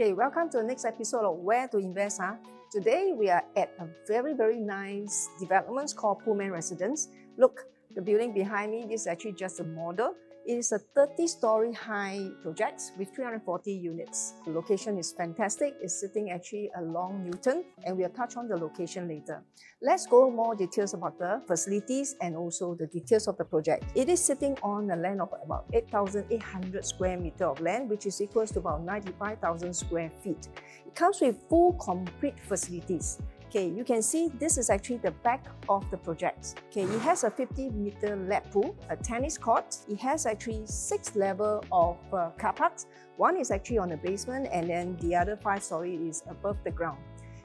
Okay, welcome to the next episode of Where to Invest. Huh? Today we are at a very, very nice development called Pullman Residence. Look, the building behind me is actually just a model it is a 30-story high project with 340 units. The location is fantastic. It's sitting actually along Newton and we'll touch on the location later. Let's go more details about the facilities and also the details of the project. It is sitting on a land of about 8,800 square meter of land, which is equals to about 95,000 square feet. It comes with full complete facilities. Okay, you can see this is actually the back of the project. Okay, it has a 50 meter lap pool, a tennis court. It has actually six level of uh, car parks. One is actually on the basement and then the other five story is above the ground.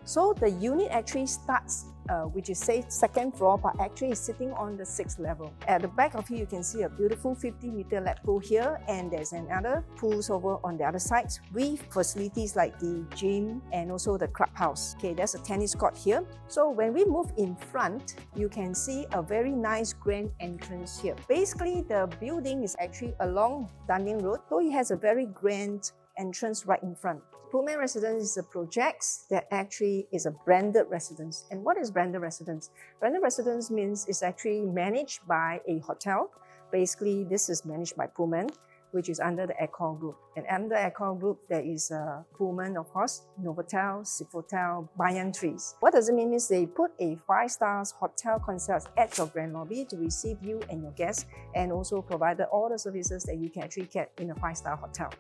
So the unit actually starts uh, which is say second floor, but actually is sitting on the sixth level. At the back of here, you can see a beautiful 50 meter lap pool here, and there's another pools over on the other side with facilities like the gym and also the clubhouse. Okay, there's a tennis court here. So when we move in front, you can see a very nice grand entrance here. Basically, the building is actually along Dunearn Road, so it has a very grand entrance right in front. Pullman Residence is a project that actually is a branded residence. And what is branded residence? Branded residence means it's actually managed by a hotel. Basically, this is managed by Pullman, which is under the Accor Group. And under Accor Group, there is uh, Pullman, of course, Novotel, Sofitel, Banyan Trees. What does it mean is they put a five stars hotel concept at your grand lobby to receive you and your guests and also provided all the services that you can actually get in a five star hotel.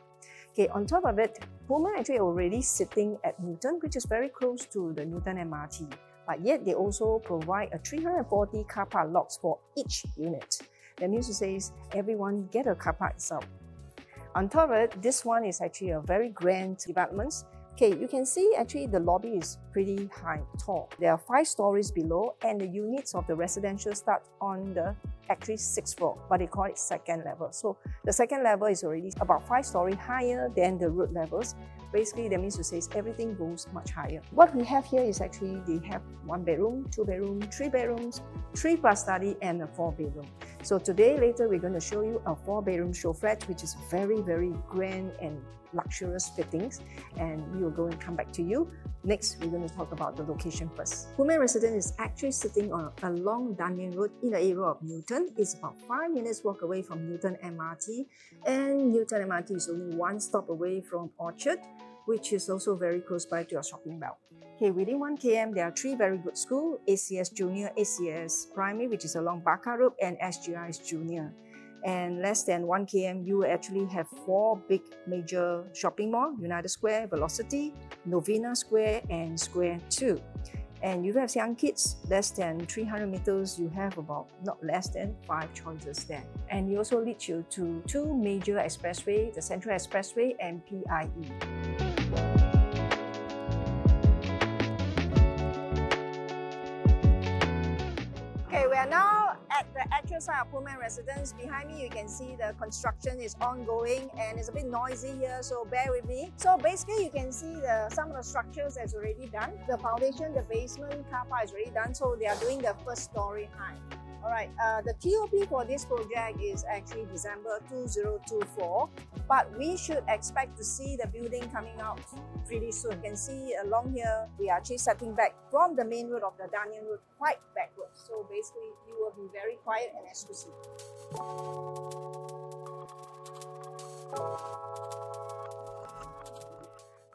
Okay, on top of it, Pullman actually already sitting at Newton, which is very close to the Newton MRT. But yet they also provide a 340 car park lots for each unit. That means to say everyone get a car park itself. On top of it, this one is actually a very grand development Okay, you can see actually the lobby is pretty high, tall. There are five stories below and the units of the residential start on the actually sixth floor, but they call it second level. So the second level is already about five story higher than the root levels. Basically, that means to say everything goes much higher. What we have here is actually they have one bedroom, two bedroom, three bedrooms, three plus study, and a four bedroom. So today, later, we're going to show you a four bedroom show flat, which is very, very grand and luxurious fittings and we will go and come back to you. Next, we're going to talk about the location first. Pullman Residence is actually sitting on along Dunearn Road in the area of Newton. It's about five minutes walk away from Newton MRT and Newton MRT is only one stop away from Orchard which is also very close by to your shopping belt. Okay, within 1 km, there are three very good schools, ACS Junior, ACS Primary, which is along Barker Road, and SGIS Junior and less than 1 km, you actually have four big major shopping mall, United Square, Velocity, Novena Square, and Square 2. And you have young kids, less than 300 meters, you have about not less than five choices there. And it also leads you to two major expressway, the Central Expressway and PIE. Actual side of Pullman residence. Behind me, you can see the construction is ongoing and it's a bit noisy here, so bear with me. So basically, you can see the some of the structures that's already done. The foundation, the basement, car park is already done, so they are doing the first story high. All right, uh, the TOP for this project is actually December 2024, but we should expect to see the building coming out pretty soon. You can see along here, we are actually setting back from the main road of the Dunearn Road quite backwards. So basically, you will be very quiet and exclusive.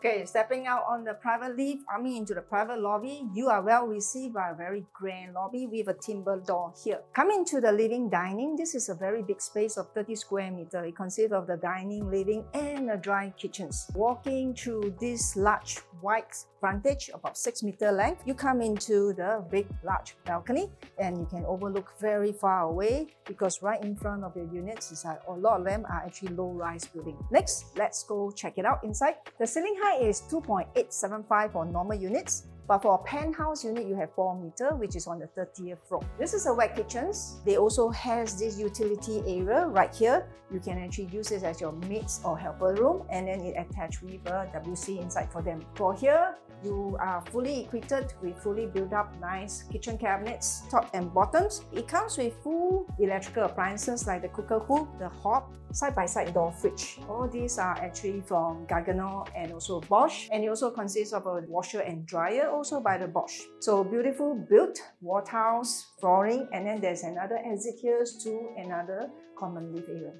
Okay, stepping out on the private lift, I mean into the private lobby, you are well received by a very grand lobby with a timber door here. Coming to the living dining, this is a very big space of 30 square meter. It consists of the dining, living, and a dry kitchens. Walking through this large white frontage, about 6 meter length, you come into the big large balcony and you can overlook very far away because right in front of your units is a lot of them are actually low-rise building. Next, let's go check it out inside. The ceiling height is 2.875 for normal units But for a penthouse unit, you have 4 meter, which is on the 30th floor. This is a wet kitchens. They also has this utility area right here. You can actually use this as your maid's or helper room and then it attached with a WC inside for them. For here, you are fully equipped with fully built up nice kitchen cabinets, top and bottoms. It comes with full electrical appliances like the cooker hood, the hob, side-by-side door fridge. All these are actually from Gaggenau and also Bosch. And it also consists of a washer and dryer also by the Bosch. So beautiful built wall tiles, flooring, and then there's another exit here to another common live area.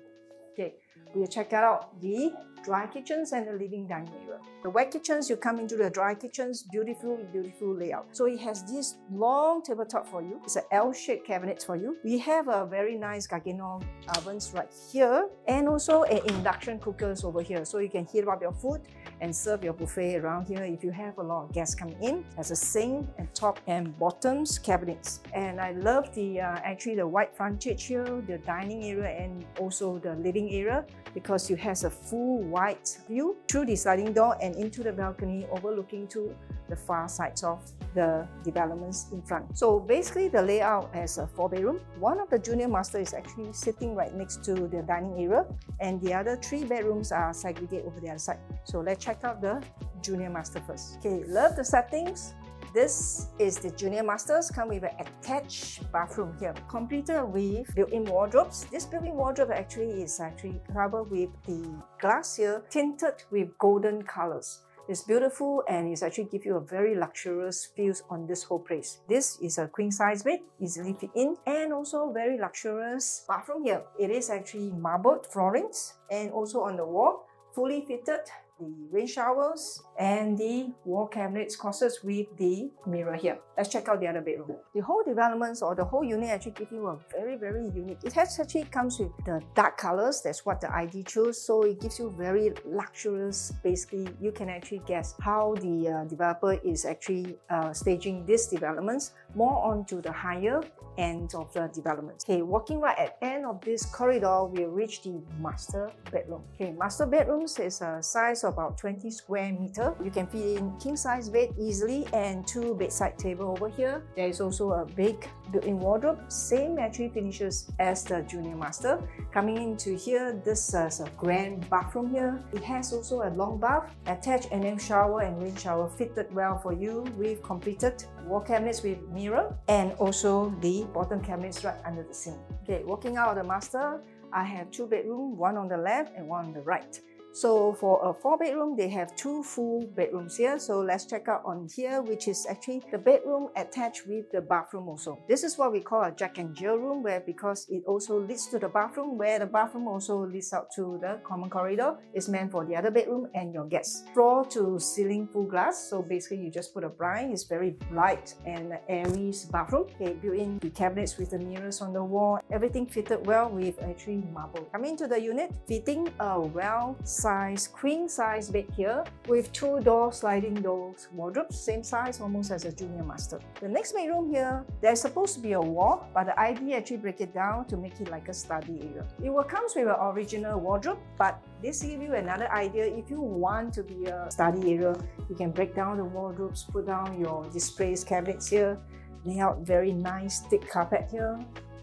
Okay, we'll check out the dry kitchens and the living dining area. The wet kitchens, you come into the dry kitchens, beautiful, beautiful layout. So it has this long tabletop for you. It's an L-shaped cabinet for you. We have a very nice Gaggenau ovens right here and also an induction cookers over here. So you can heat up your food and serve your buffet around here if you have a lot of guests coming in. Has a sink and top and bottoms cabinets. And I love the uh, actually the white frontage here, the dining area and also the living area because you has a full wide view through the sliding door and into the balcony overlooking to the far sides of the developments in front. So basically the layout has a four bedroom. One of the junior master is actually sitting right next to the dining area and the other three bedrooms are segregated over the other side. So let's check out the junior master first. Okay, love the settings. This is the Junior Masters, come with an attached bathroom here, completed with built-in wardrobes. This built-in wardrobe actually is actually covered with the glass here, tinted with golden colors. It's beautiful and it's actually give you a very luxurious feels on this whole place. This is a queen size bed, easily fit in and also very luxurious bathroom here. It is actually marbled floorings and also on the wall, fully fitted the rain showers and the wall cabinets crosses with the mirror here. Let's check out the other bedroom. The whole developments or the whole unit actually give you a very, very unique. It has actually comes with the dark colors. That's what the ID chose. So it gives you very luxurious. Basically, you can actually guess how the uh, developer is actually uh, staging these developments more onto the higher end of the development. Okay, walking right at end of this corridor, we reach the master bedroom. Okay, master bedrooms is a size of about 20 square meter. You can fit in king size bed easily and two bedside table over here. There is also a big built-in wardrobe, same actually finishes as the junior master. Coming into here, this is a grand bathroom here. It has also a long bath, attached and then shower and rain shower fitted well for you with completed wall cabinets with mirror and also the bottom cabinets right under the sink. Okay, walking out of the master, I have two bedroom, one on the left and one on the right. So for a four bedroom, they have two full bedrooms here. So let's check out on here, which is actually the bedroom attached with the bathroom also. This is what we call a Jack and Jill room where because it also leads to the bathroom where the bathroom also leads out to the common corridor. It's meant for the other bedroom and your guests. Floor to ceiling full glass. So basically you just put a blind. It's very bright and airy bathroom. Okay, built in the cabinets with the mirrors on the wall. Everything fitted well with actually marble. Coming to the unit, fitting a well size, queen size bed here with two door sliding doors wardrobes, same size almost as a junior master. The next bedroom here, there's supposed to be a wall, but the idea actually break it down to make it like a study area. It will comes with an original wardrobe, but this give you another idea. If you want to be a study area, you can break down the wardrobes, put down your displays, cabinets here, lay out very nice thick carpet here,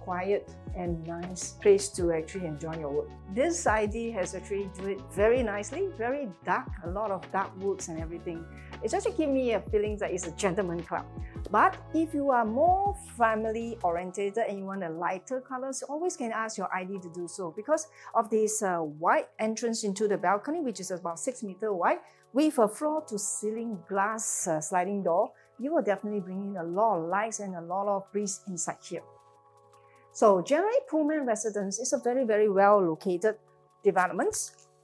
quiet and nice place to actually enjoy your work. This ID has actually do it very nicely, very dark, a lot of dark woods and everything. It's actually giving me a feeling that it's a gentleman club. But if you are more family oriented and you want a lighter colors, you always can ask your ID to do so because of this uh, wide entrance into the balcony, which is about six meter wide, with a floor to ceiling glass uh, sliding door, you will definitely bring in a lot of lights and a lot of breeze inside here. So generally Pullman Residence is a very, very well located development.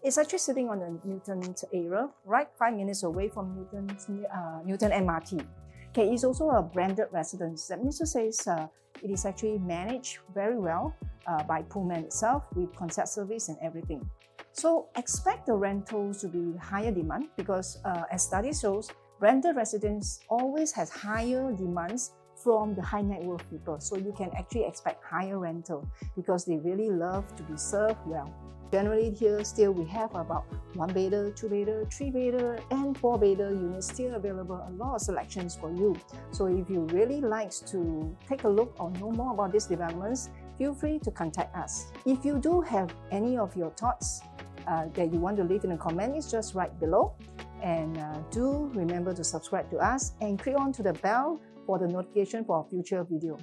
It's actually sitting on the Newton area, right five minutes away from Newton, uh, Newton MRT. Okay, it's also a branded residence. That means to say uh, it is actually managed very well uh, by Pullman itself with concierge service and everything. So expect the rentals to be higher demand because uh, as study shows, branded residence always has higher demands from the high net worth people. So you can actually expect higher rental because they really love to be served well. generally here still we have about one bedder, two bedder, three bedder, and four bedder units still available. A lot of selections for you. So if you really like to take a look or know more about these developments, feel free to contact us. If you do have any of your thoughts uh, that you want to leave in the comment, it's just right below. And uh, do remember to subscribe to us and click on to the bell for the notification for future video.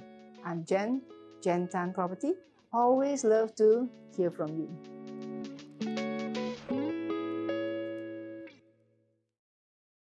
I'm Jen, Jen Tan Property. Always love to hear from you.